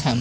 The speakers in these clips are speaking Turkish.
Cam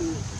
to